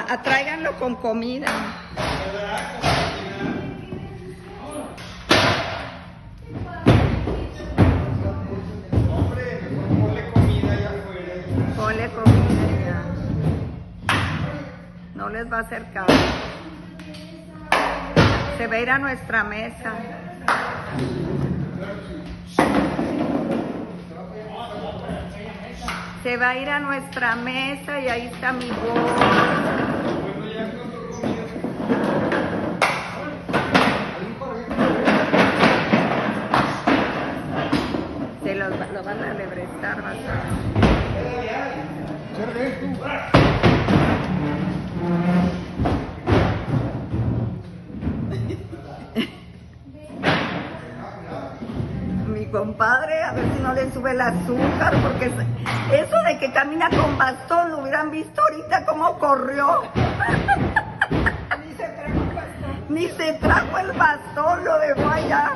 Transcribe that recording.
A- Atráiganlo con comida. Ponle comida. No les va a hacer caso. Se va a ir a nuestra mesa. Se va a ir a nuestra mesa y ahí está mi voz. Lo van a lebrestar bastante. Mi compadre, a ver si no le sube el azúcar, porque es- eso de que camina con bastón, lo hubieran visto ahorita cómo corrió. Ni se trajo el bastón, lo dejó allá.